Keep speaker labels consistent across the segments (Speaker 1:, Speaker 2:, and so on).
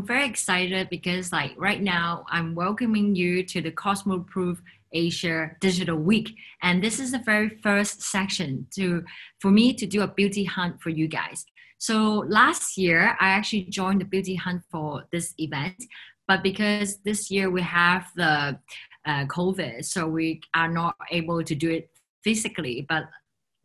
Speaker 1: I'm very excited because like right now I'm welcoming you to the Cosmoprof Asia Digital Week. And this is the very first section to for me to do a beauty hunt for you guys. So last year I actually joined the beauty hunt for this event, but because this year we have the uh, COVID, so we are not able to do it physically. But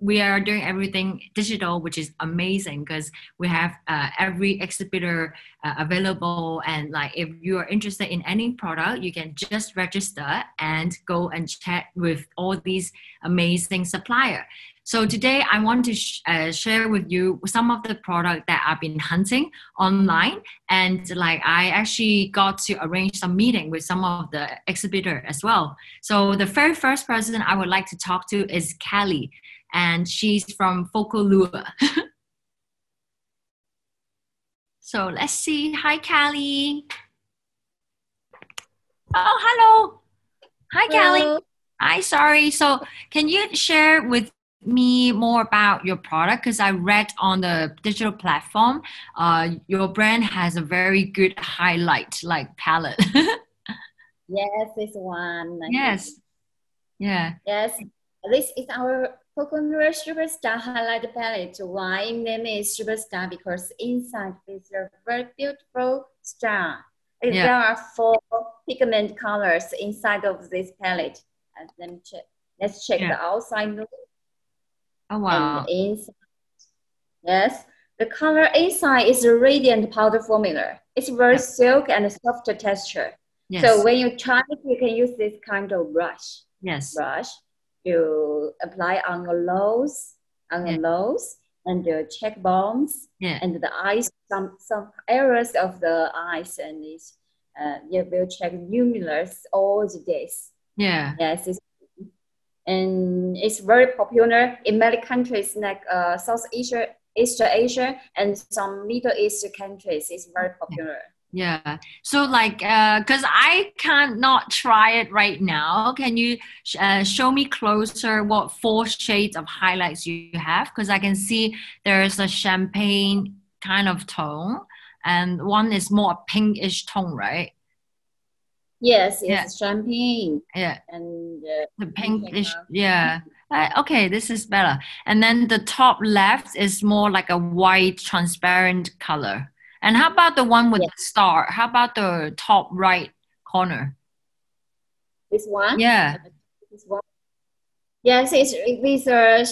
Speaker 1: we are doing everything digital, which is amazing because we have uh, every exhibitor uh, available. And like, if you are interested in any product, you can just register and go and chat with all these amazing supplier. So today I want to sh- uh, share with you some of the product that I've been hunting online, and like I actually got to arrange some meeting with some of the exhibitor as well. So the very first person I would like to talk to is Kelly and she's from Focallure. so let's see. Hi, Callie. Oh, hello. Hi, Callie. Hi, sorry. So, can you share with me more about your product? Because I read on the digital platform, uh, your brand has a very good highlight like palette.
Speaker 2: yes, this one.
Speaker 1: Yes. Yeah.
Speaker 2: Yes, this is our Pokemon Superstar highlight palette. Why name is Superstar? Because inside is a very beautiful star. Yeah. There are four pigment colors inside of this palette. And let me check. Let's check yeah. the outside look.
Speaker 1: Oh wow.
Speaker 2: Inside. Yes. The color inside is a radiant powder formula. It's very yeah. silk and soft texture. Yes. So when you try it, you can use this kind of brush.
Speaker 1: Yes.
Speaker 2: Brush you apply on the nose, on the yeah. nose, and the cheekbones,
Speaker 1: yeah.
Speaker 2: and the eyes, some some areas of the eyes, and it, uh, you will check numerous all the days.
Speaker 1: Yeah.
Speaker 2: Yes, it's, and it's very popular in many countries like uh, South Asia, East Asia, and some Middle East countries. It's very popular.
Speaker 1: Yeah. So like, uh, cause I can't not try it right now. Can you sh- uh, show me closer what four shades of highlights you have? Cause I can see there's a champagne kind of tone, and one is more pinkish tone, right?
Speaker 2: Yes, it's yeah. champagne.
Speaker 1: Yeah.
Speaker 2: And uh,
Speaker 1: the pinkish, yeah. Uh, okay, this is better. And then the top left is more like a white transparent color. And how about the one with yes. the star? How about the top right corner?
Speaker 2: This one?
Speaker 1: Yeah.
Speaker 2: This one. Yes, it's with a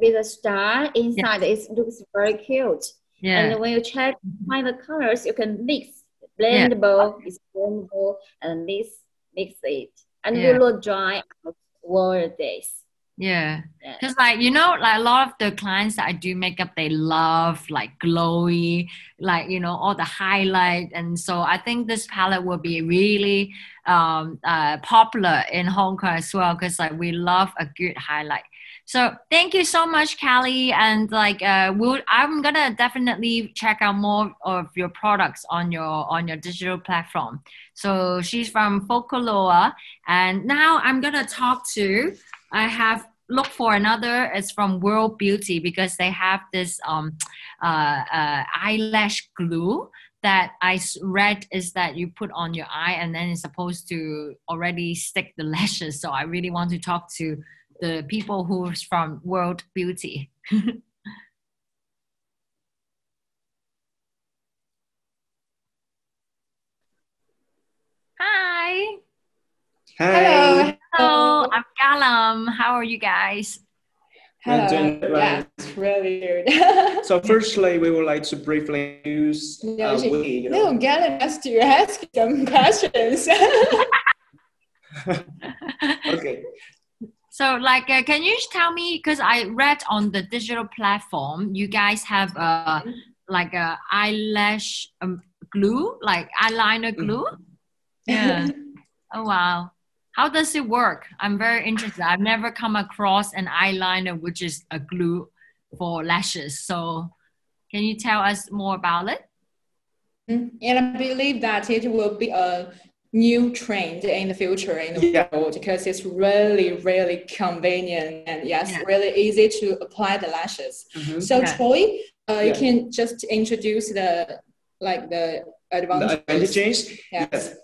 Speaker 2: with a star inside. Yes. It looks very cute. Yeah. And when you check mm-hmm. find the colors, you can mix blendable. Yeah. It's blendable and mix mix it, and yeah. will dry out all days.
Speaker 1: Yeah. Because like you know, like a lot of the clients that I do makeup, they love like glowy, like you know, all the highlight. And so I think this palette will be really um uh popular in Hong Kong as well because like we love a good highlight. So thank you so much, Callie. And like uh we'll I'm gonna definitely check out more of your products on your on your digital platform. So she's from Focallure. And now I'm gonna talk to I have looked for another. It's from World Beauty because they have this um, uh, uh, eyelash glue that I read is that you put on your eye and then it's supposed to already stick the lashes. So I really want to talk to the people who's from World Beauty. Hi.
Speaker 3: Hi. Hello.
Speaker 1: Hello, I'm Kalam. How are you guys?
Speaker 3: Hello. Yeah, it's really good.
Speaker 4: so, firstly, we would like to briefly use.
Speaker 3: Uh, we, you know. No, Kalam has to ask some questions.
Speaker 4: okay.
Speaker 1: So, like, uh, can you tell me? Because I read on the digital platform, you guys have uh, like a eyelash um, glue, like eyeliner glue. Mm. Yeah. oh wow. How does it work? I'm very interested. I've never come across an eyeliner which is a glue for lashes. So, can you tell us more about it?
Speaker 3: Mm-hmm. And I believe that it will be a new trend in the future in the yeah. world because it's really, really convenient and yes, yeah. really easy to apply the lashes. Mm-hmm. So, yeah. Troy, uh, you can just introduce the like the advantages.
Speaker 4: The advantages.
Speaker 3: Yes.
Speaker 4: yes.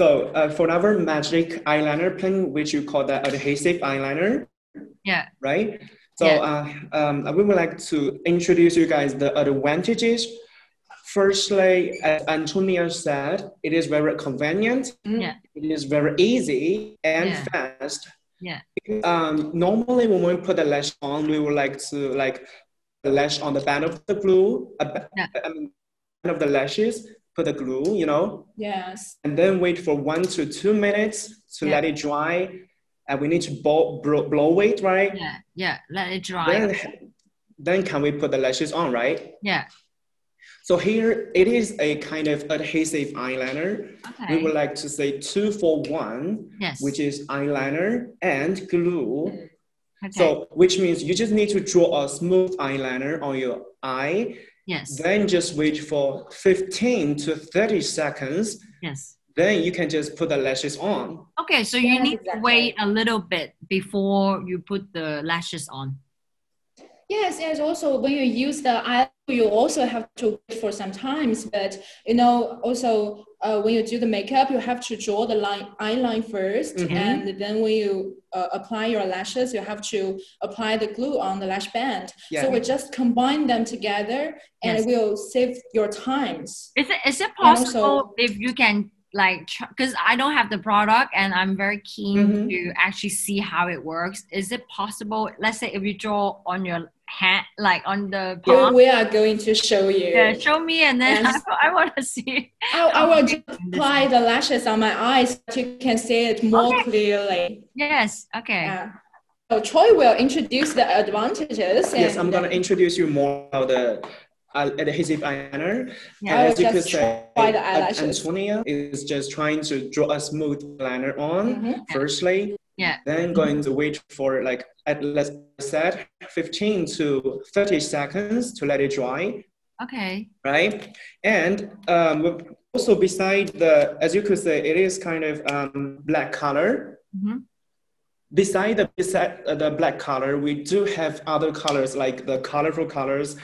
Speaker 4: So uh, for our magic eyeliner pen, which you call the adhesive eyeliner.
Speaker 1: Yeah.
Speaker 4: Right. So
Speaker 1: Yeah.
Speaker 4: uh, um, we would like to introduce you guys the advantages. Firstly, as Antonia said, it is very convenient.
Speaker 1: Yeah.
Speaker 4: It is very easy and
Speaker 1: Yeah.
Speaker 4: fast.
Speaker 1: Yeah.
Speaker 4: Um, normally, when we put the lash on, we would like to like the lash on the band of the glue, ba-
Speaker 1: Yeah.
Speaker 4: Band of the lashes, put the glue, you know,
Speaker 3: Yes.
Speaker 4: and then wait for one to two minutes to
Speaker 1: Yeah.
Speaker 4: let it dry. And we need to blow, blow, it, right?
Speaker 1: Yeah. Yeah. Let it dry.
Speaker 4: Then, then can we put the lashes on, right?
Speaker 1: Yeah.
Speaker 4: So here it is a kind of adhesive eyeliner.
Speaker 1: Okay.
Speaker 4: We would like to say two for one,
Speaker 1: Yes.
Speaker 4: which is eyeliner and glue.
Speaker 1: okay.
Speaker 4: So, which means you just need to draw a smooth eyeliner on your eye,
Speaker 1: yes.
Speaker 4: then just wait for 15 to 30 seconds.
Speaker 1: Yes.
Speaker 4: Then you can just put the lashes on.
Speaker 1: Okay, so you
Speaker 3: Yes,
Speaker 1: need to wait a little bit before you put the lashes on.
Speaker 3: Yes, yes. Also, when you use the eye, you also have to wait for some times. But you know, also uh, when you do the makeup, you have to draw the line eye line 1st
Speaker 4: Mhm.
Speaker 3: and then when you uh, apply your lashes, you have to apply the glue on the lash band.
Speaker 4: Yeah.
Speaker 3: So we just combine them together, and
Speaker 1: Yes.
Speaker 3: it will save your times.
Speaker 1: Is it is it
Speaker 3: And also-
Speaker 1: possible if you can like because I don't have the product and I'm very keen
Speaker 4: Mhm.
Speaker 1: to actually see how it works. Is it possible? Let's say if you draw on your hand, like on the palm.
Speaker 3: we are going to show you.
Speaker 1: Yeah, show me and then
Speaker 3: Yes.
Speaker 1: I, I want to see.
Speaker 3: I, I will just apply the lashes on my eyes so you can see it more
Speaker 1: Okay.
Speaker 3: clearly.
Speaker 1: Yes. Okay.
Speaker 3: Yeah. So Troy will introduce the advantages.
Speaker 4: Yes, I'm gonna introduce you more about the adhesive eyeliner.
Speaker 1: Yeah.
Speaker 4: As you could
Speaker 3: just
Speaker 4: say,
Speaker 3: try the eyelashes.
Speaker 4: Antonia is just trying to draw a smooth liner on
Speaker 3: Mhm.
Speaker 4: firstly.
Speaker 1: Yeah.
Speaker 4: Then going to wait for like at let's set 15 to 30 seconds to let it dry,
Speaker 1: Okay.
Speaker 4: right? And um, also beside the, as you could say, it is kind of um, black color.
Speaker 1: Mhm.
Speaker 4: Beside the beside the black color, we do have other colors like the colorful colors.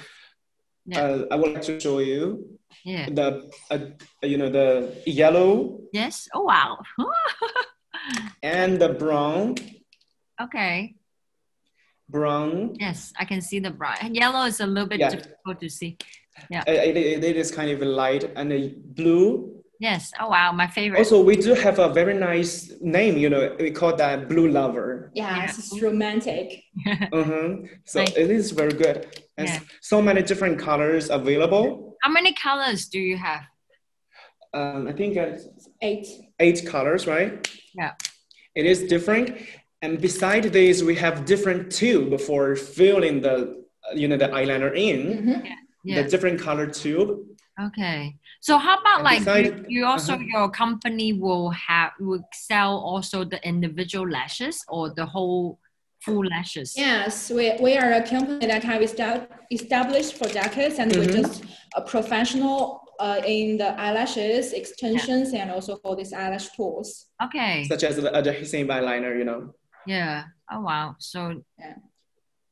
Speaker 1: Yeah.
Speaker 4: Uh, I would like to show you
Speaker 1: Yeah.
Speaker 4: the uh, you know the yellow
Speaker 1: Yes. Oh wow.
Speaker 4: and the brown
Speaker 1: okay.
Speaker 4: brown
Speaker 1: Yes, I can see the bright yellow is a little bit
Speaker 4: Yeah.
Speaker 1: difficult to see.
Speaker 4: uh, it, it, it is kind of light and the blue
Speaker 1: Yes. Oh wow, my favorite.
Speaker 4: also we do have a very nice name you know we call that blue lover
Speaker 3: Yes, it's romantic.
Speaker 4: uh-huh. so
Speaker 1: Nice.
Speaker 4: it is very good and
Speaker 1: Yeah.
Speaker 4: so many different colors available
Speaker 1: How many colors do you have?
Speaker 4: um, i think it's
Speaker 3: Eight.
Speaker 4: eight colors right
Speaker 1: Yeah.
Speaker 4: it is different and beside this we have different tube for filling the you know the eyeliner in
Speaker 3: Mhm.
Speaker 1: Yeah.
Speaker 4: the different color tube
Speaker 1: Okay. So how about
Speaker 4: And
Speaker 1: like you, you also
Speaker 4: uh-huh.
Speaker 1: your company will have will sell also the individual lashes or the whole full lashes?
Speaker 3: Yes, we, we are a company that have estab- established for decades and we're
Speaker 4: Mhm.
Speaker 3: just a professional uh, in the eyelashes, extensions, and also for these eyelash tools.
Speaker 1: Okay.
Speaker 4: such as the adhesive eyeliner you know
Speaker 1: Yeah. Oh wow. So
Speaker 3: Yeah.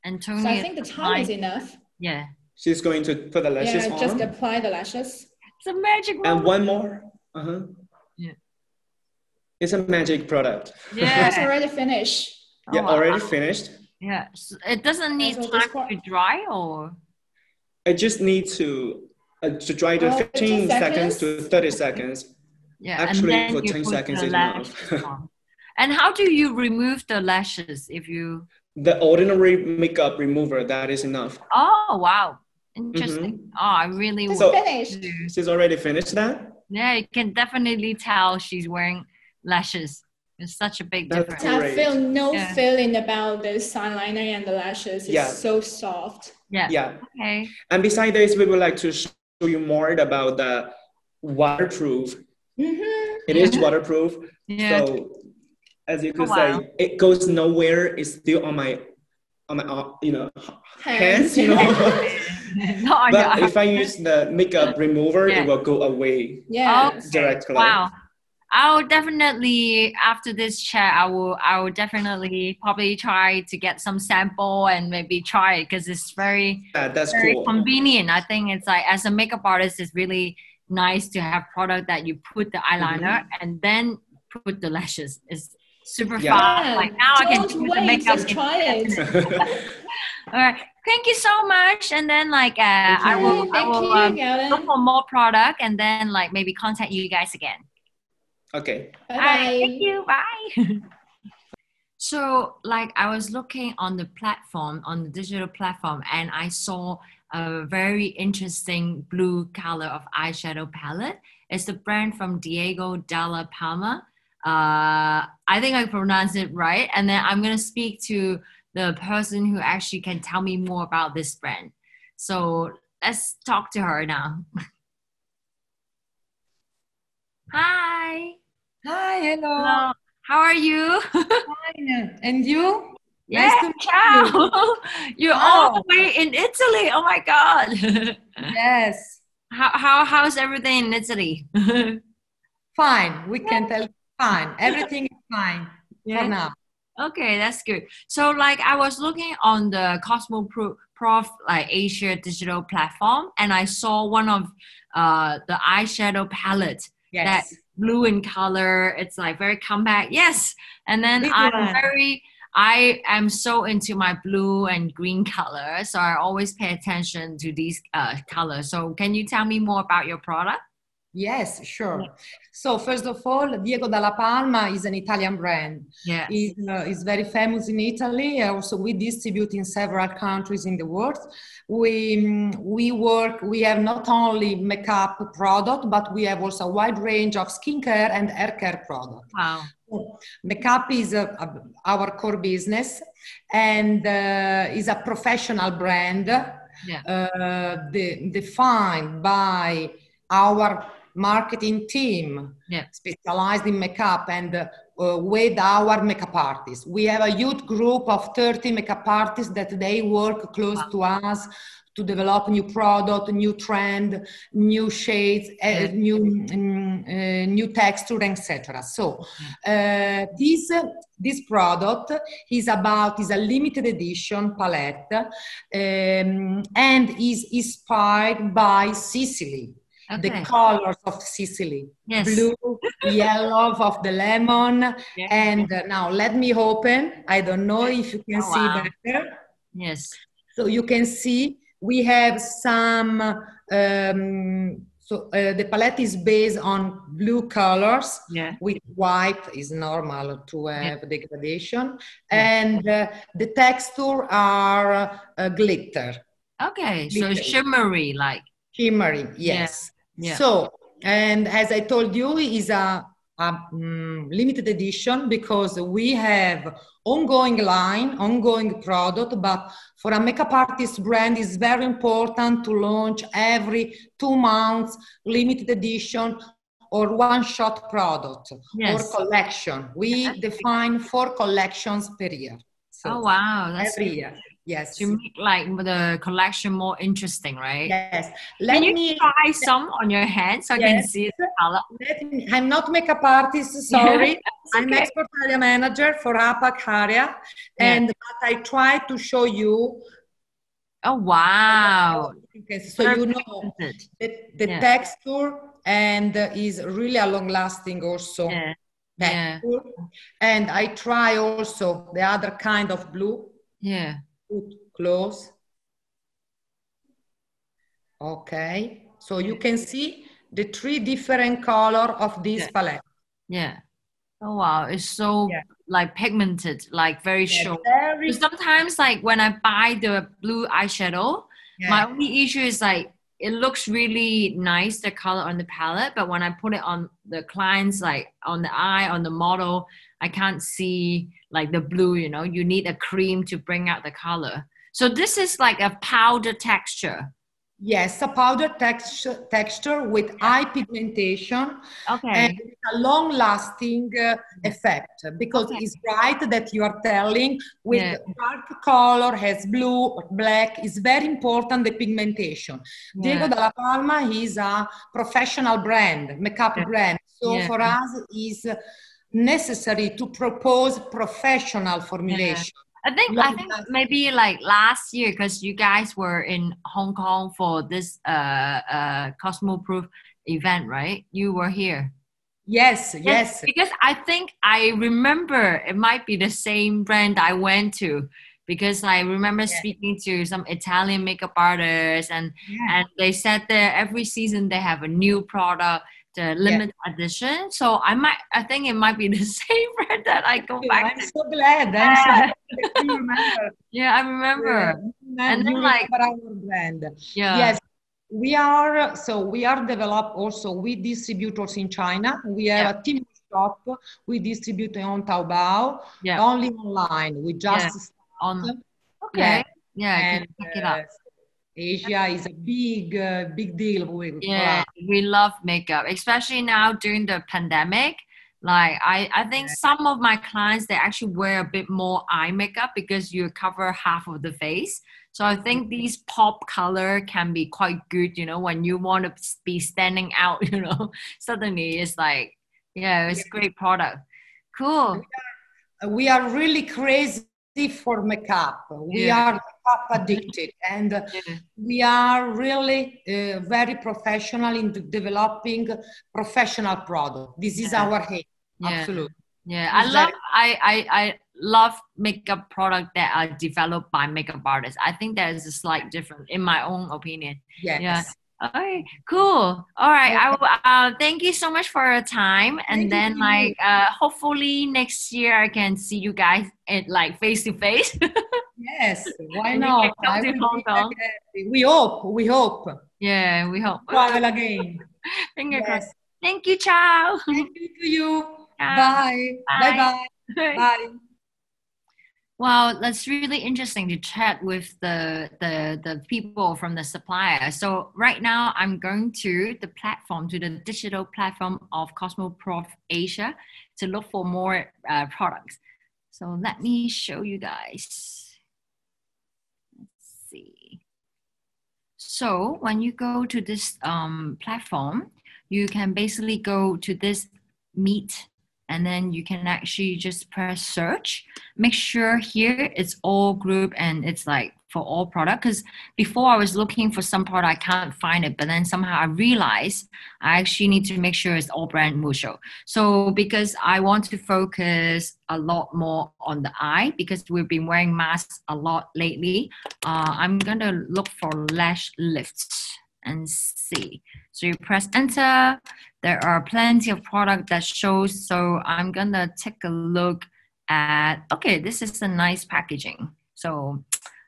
Speaker 1: Antonia.
Speaker 3: So I think the time is enough.
Speaker 1: Yeah.
Speaker 4: She's going to put the lashes
Speaker 3: Yeah,
Speaker 4: on
Speaker 3: just apply the lashes.
Speaker 1: It's a magic
Speaker 4: and
Speaker 1: moment.
Speaker 4: one more uh-huh
Speaker 1: Yeah.
Speaker 4: it's a magic product
Speaker 1: Yeah.
Speaker 3: It's already finished.
Speaker 1: Oh,
Speaker 4: yeah
Speaker 1: wow.
Speaker 4: already finished
Speaker 1: Yeah. So it doesn't need
Speaker 3: Also this
Speaker 1: time
Speaker 3: part-
Speaker 1: to dry or
Speaker 4: i just need to uh, to dry the
Speaker 3: Oh,
Speaker 4: 15
Speaker 3: 15
Speaker 4: seconds to 30 seconds
Speaker 1: yeah.
Speaker 4: Actually, for 10 seconds is enough.
Speaker 1: And how do you remove the lashes if you?
Speaker 4: the ordinary makeup remover that is enough
Speaker 1: Oh wow, interesting. Oh, I really.
Speaker 3: It's
Speaker 4: So-
Speaker 1: want
Speaker 3: finished.
Speaker 1: to.
Speaker 4: she's already finished that
Speaker 1: Yeah, you can definitely tell she's wearing lashes. It's such a big
Speaker 4: That's
Speaker 1: difference.
Speaker 3: I feel no
Speaker 1: Yeah.
Speaker 3: feeling about this eyeliner and the lashes. It's
Speaker 4: Yeah.
Speaker 3: so soft.
Speaker 1: Yeah.
Speaker 4: yeah
Speaker 1: Okay.
Speaker 4: and beside this we would like to show you more about the waterproof
Speaker 3: Mm-hmm.
Speaker 4: It is waterproof
Speaker 1: Yeah.
Speaker 4: so as you could
Speaker 1: Oh, wow.
Speaker 4: say it goes nowhere it's still on my on my uh, you know hands you know
Speaker 1: no, I
Speaker 4: but
Speaker 1: know.
Speaker 4: if i use the makeup remover
Speaker 1: Yeah.
Speaker 4: it will go away
Speaker 3: Yeah,
Speaker 1: Okay.
Speaker 4: directly
Speaker 1: Wow. I'll definitely after this chat, I will I will definitely probably try to get some sample and maybe try it because it's very
Speaker 4: yeah, that's
Speaker 1: very
Speaker 4: cool.
Speaker 1: convenient. I think it's like as a makeup artist, it's really nice to have product that you put the eyeliner
Speaker 4: Mhm.
Speaker 1: and then put the lashes. It's super
Speaker 4: Yeah.
Speaker 1: fast. Like now I can
Speaker 3: Don't
Speaker 1: do the
Speaker 3: wait,
Speaker 1: makeup.
Speaker 3: just try it.
Speaker 1: All right. Thank you so much. And then like uh, I
Speaker 4: you.
Speaker 1: will I
Speaker 3: Thank
Speaker 1: will
Speaker 3: you,
Speaker 1: um, look for more product and then like maybe contact you guys again.
Speaker 4: okay.
Speaker 3: Bye
Speaker 1: All right, thank you. Bye. so, like, I was looking on the platform, on the digital platform, and I saw a very interesting blue color of eyeshadow palette. It's the brand from Diego Dalla Palma. Uh, I think I pronounced it right. And then I'm going to speak to the person who actually can tell me more about this brand. So, let's talk to her now. Hi.
Speaker 5: Hi, hello.
Speaker 1: Hello. How are you?
Speaker 5: Fine. And you?
Speaker 1: Yeah,
Speaker 5: Nice
Speaker 1: ciao. You're all the way in Italy. Oh my god.
Speaker 5: Yes.
Speaker 1: how how how's everything in Italy?
Speaker 5: Fine. We can tell fine. Everything is fine
Speaker 1: Yeah.
Speaker 5: for now.
Speaker 1: okay, that's good. So like I was looking on the Cosmo Pro, Prof like Asia digital platform and I saw one of uh the eyeshadow palette
Speaker 5: Yes.
Speaker 1: that blue in color. It's like very compact. Yes. And then I'm very I am so into my blue and green color, so I always pay attention to these uh, colors. So, can you tell me more about your product?
Speaker 5: Yes, sure. So first of all, Diego Dalla Palma is an Italian brand.
Speaker 1: Yes.
Speaker 5: is uh, is very famous in Italy. Also, we distribute in several countries in the world. We mm, we work. We have not only makeup product, but we have also a wide range of skincare and hair care product.
Speaker 1: Wow.
Speaker 5: Makeup is uh, uh, our core business and uh, is a professional brand
Speaker 1: Yeah.
Speaker 5: uh, de- defined by our marketing team
Speaker 1: Yeah.
Speaker 5: specialized in makeup and uh, uh, with our makeup artists. We have a youth group of 30 makeup artists that they work close to us to develop new product, new trend, new shades, uh, new mm, uh, new texture, etc. So uh, this this product is about is a limited edition palette um, and is inspired by Sicily
Speaker 1: Okay.
Speaker 5: the colors of Sicily
Speaker 1: Yes.
Speaker 5: blue, yellow of the lemon.
Speaker 1: Yeah.
Speaker 5: And uh, now let me open. I don't know if you can
Speaker 1: Oh,
Speaker 5: see
Speaker 1: wow.
Speaker 5: better.
Speaker 1: Yes.
Speaker 5: So you can see we have some. Um, so uh, the palette is based on blue colors
Speaker 1: Yeah.
Speaker 5: with white is normal to have degradation,
Speaker 1: Yeah.
Speaker 5: and uh, the texture are uh, glitter,
Speaker 1: Okay. So shimmery, like.
Speaker 5: shimmery. Yes.
Speaker 1: Yeah.
Speaker 5: So, and as I told you, is a, a mm, limited edition because we have ongoing line, ongoing product, but for a makeup artist brand, it's very important to launch every two months limited edition or one shot product
Speaker 1: Yes.
Speaker 5: or collection. We define four collections per year. So
Speaker 1: Oh wow, that's
Speaker 5: every year. Yes.
Speaker 1: to make like the collection more interesting, right?
Speaker 5: Yes. Let
Speaker 1: Can you
Speaker 5: me
Speaker 1: try some on your hand so I can see the color?
Speaker 5: Me- I'm not makeup artist, sorry. I'm expert area manager for APAC area, and but I try to show you.
Speaker 1: Oh wow.
Speaker 5: Okay, so you know the, the
Speaker 1: Yeah.
Speaker 5: texture and is really a long lasting also
Speaker 1: Yeah. Yeah.
Speaker 5: And I try also the other kind of blue.
Speaker 1: Yeah.
Speaker 5: Put close. Okay, so you can see the three different color of this
Speaker 1: Yeah.
Speaker 5: palette.
Speaker 1: Yeah. Oh wow, it's so
Speaker 5: Yeah.
Speaker 1: like pigmented, like very
Speaker 5: Yeah,
Speaker 1: sharp.
Speaker 5: very
Speaker 1: Sometimes like when I buy the blue eyeshadow, my only issue is like it looks really nice the color on the palette, but when I put it on the clients like on the eye on the model, I can't see like the blue. You know, you need a cream to bring out the color. So this is like a powder texture.
Speaker 5: Yes, a powder texture, texture with high pigmentation
Speaker 1: okay.
Speaker 5: and a long-lasting uh, effect because
Speaker 1: Okay.
Speaker 5: it's right that you are telling with
Speaker 1: Yeah.
Speaker 5: dark color has blue or black is very important the pigmentation. Diego
Speaker 1: Yeah.
Speaker 5: Dalla Palma is a professional brand, makeup
Speaker 1: Yeah.
Speaker 5: brand. So for us is necessary to propose professional formulation.
Speaker 1: I think I think maybe like last year because you guys were in Hong Kong for this uh uh Cosmoprof event, right? You were here.
Speaker 5: Yes, yes.
Speaker 1: Because I think I remember it might be the same brand I went to because I remember
Speaker 5: Yeah.
Speaker 1: speaking to some Italian makeup artists and
Speaker 5: Yeah.
Speaker 1: and they said there every season they have a new product the limited edition so i might i think it might be the same brand that i go back
Speaker 5: I'm
Speaker 1: to
Speaker 5: so glad. I'm so glad you remember.
Speaker 1: yeah i remember
Speaker 5: And
Speaker 1: then, like-
Speaker 5: our brand.
Speaker 1: yeah
Speaker 5: Yes, we are. So we are developed also with distributors in China. We have
Speaker 1: Yeah.
Speaker 5: a team shop. We distribute on Taobao.
Speaker 1: Yeah.
Speaker 5: Only online. We just
Speaker 1: on okay yeah, I
Speaker 5: And
Speaker 1: check it out
Speaker 5: uh, Asia is a big, uh, big deal. with-
Speaker 1: yeah we love makeup especially now during the pandemic. Like i i think
Speaker 5: Yeah.
Speaker 1: some of my clients they actually wear a bit more eye makeup because you cover half of the face. So i think these pop color can be quite good you know when you want to be standing out you know. Suddenly it's like yeah it's great product. Cool.
Speaker 5: We are really crazy for makeup. We
Speaker 1: Yeah.
Speaker 5: are makeup addicted, and
Speaker 1: Yeah.
Speaker 5: we are really uh, very professional in developing professional product. This is
Speaker 1: Yeah.
Speaker 5: our aim. Absolutely.
Speaker 1: Yeah, I love I, I I love makeup product that are developed by makeup artists. I think there is a slight difference in my own opinion.
Speaker 5: Yes.
Speaker 1: Yeah. Okay, cool. All right. I will, uh, thank you so much for your time. And
Speaker 5: Thank
Speaker 1: then
Speaker 5: you.
Speaker 1: like uh hopefully next year I can see you guys at like face to face.
Speaker 5: Yes. Why not? I
Speaker 1: to Hong Kong.
Speaker 5: We hope. We hope.
Speaker 1: Yeah, we hope.
Speaker 5: Travel again.
Speaker 1: Finger
Speaker 5: Yes.
Speaker 1: crossed. Thank you, ciao.
Speaker 5: Thank you to you.
Speaker 1: Ciao.
Speaker 5: Bye.
Speaker 1: Bye.
Speaker 5: Bye. Bye. Bye.
Speaker 1: Wow, that's really interesting to chat with the, the the people from the supplier. So right now I'm going to the platform, to the digital platform of Cosmoprof Asia to look for more uh, products. So let me show you guys. Let's see. So when you go to this um, platform, you can basically go to this meet and then you can actually just press search. Make sure here it's all group and it's like for all product. Because before i was looking for some product i can't find it but then somehow i realized i actually need to make sure it's all brand musho so because i want to focus a lot more on the eye because we've been wearing masks a lot lately uh, i'm gonna look for lash lifts and see so you press enter. There are plenty of product that shows so i'm gonna take a look at okay this is a nice packaging. So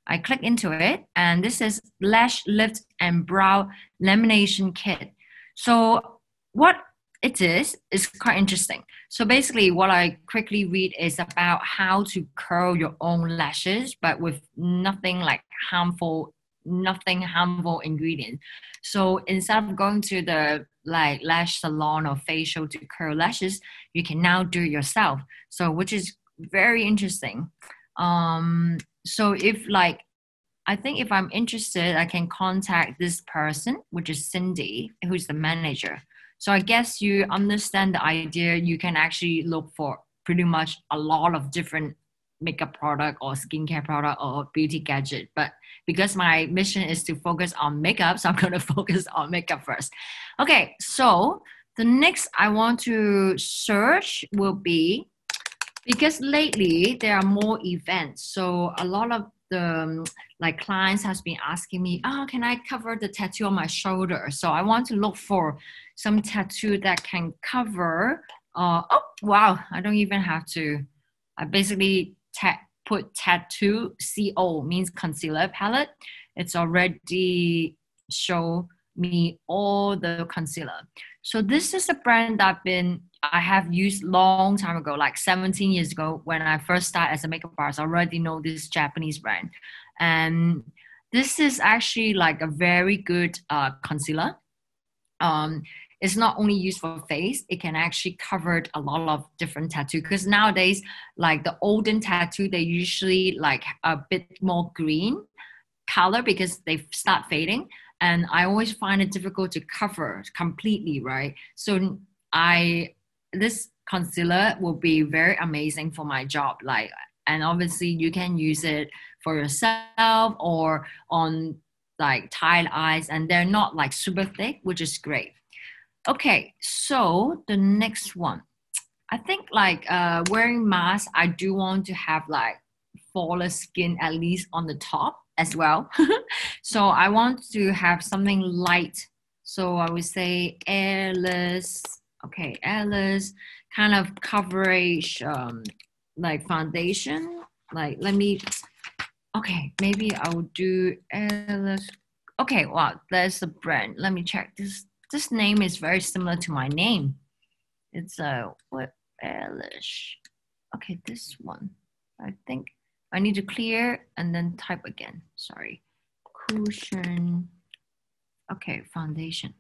Speaker 1: i click into it and this is lash lift and brow lamination kit. So what it is is quite interesting. So basically what i quickly read is about how to curl your own lashes but with nothing like harmful nothing harmful ingredient. So instead of going to the like lash salon or facial to curl lashes you can now do yourself. So which is very interesting. Um so if like i think if i'm interested i can contact this person which is cindy who's the manager. So i guess you understand the idea. You can actually look for pretty much a lot of different makeup product or skincare product or beauty gadget. But because my mission is to focus on makeup so i'm going to focus on makeup first. Okay so the next i want to search will be because lately there are more events. So a lot of the um, like clients has been asking me oh can i cover the tattoo on my shoulder? So i want to look for some tattoo that can cover uh, oh wow i don't even have to. I basically ta- put tattoo co means concealer palette it's already show me all the concealer so this is a brand I've been I have used long time ago, like 17 years ago when I first started as a makeup artist. I already know this Japanese brand, and this is actually like a very good uh, concealer. Um, it's not only used for face, it can actually cover a lot of different tattoo. Because nowadays, like the olden tattoo, they usually like a bit more green color because they start fading. And I always find it difficult to cover completely, right? So I this concealer will be very amazing for my job. Like, and obviously you can use it for yourself or on like tired eyes, and they're not like super thick, which is great. Okay, so the next one. I think like uh, wearing mask, I do want to have like flawless skin at least on the top as well. so I want to have something light. So I would say airless, okay, airless kind of coverage, um, like foundation. Like let me, okay, maybe I will do airless. Okay, wow, there's a brand. Let me check this this name is very similar to my name. It's a uh, what Elish. Okay, this one. I think I need to clear and then type again. Sorry. Cushion. Okay, foundation.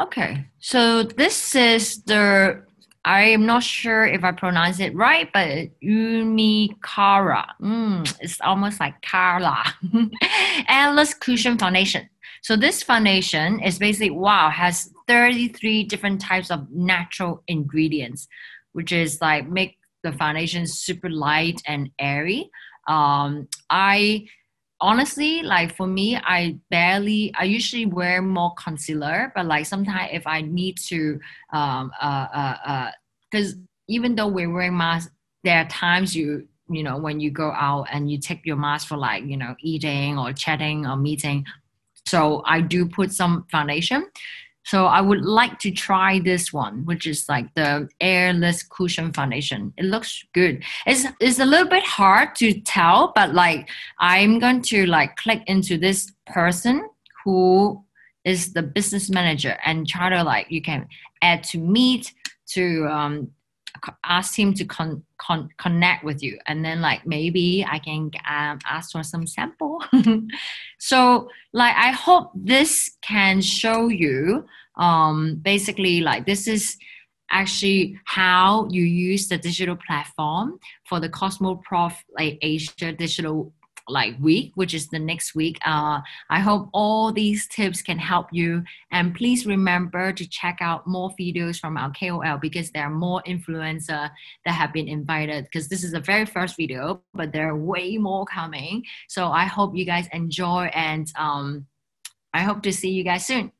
Speaker 1: Okay, so this is the, I am not sure if I pronounce it right, but Umikara. Mm, it's almost like Carla. Endless Cushion Foundation. So this foundation is basically wow has 33 different types of natural ingredients, which is like make the foundation super light and airy. Um, I honestly like for me i barely i usually wear more concealer but like sometimes if i need to um uh uh uh because even though we're wearing masks there are times you you know when you go out and you take your mask for like you know eating or chatting or meeting so I do put some foundation. So I would like to try this one, which is like the airless cushion foundation. It looks good. It's it's a little bit hard to tell, but like I'm going to like click into this person who is the business manager and try to like you can add to meet to um ask him to con, con, connect with you. And then like maybe i can um, ask for some sample. So like i hope this can show you um, basically like this is actually how you use the digital platform for the cosmoprof like asia digital like week, which is the next week. Uh, I hope all these tips can help you. And please remember to check out more videos from our KOL because there are more influencer that have been invited. Because this is the very first video, but there are way more coming. So I hope you guys enjoy and um, I hope to see you guys soon.